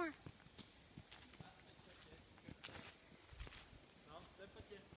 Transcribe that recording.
more.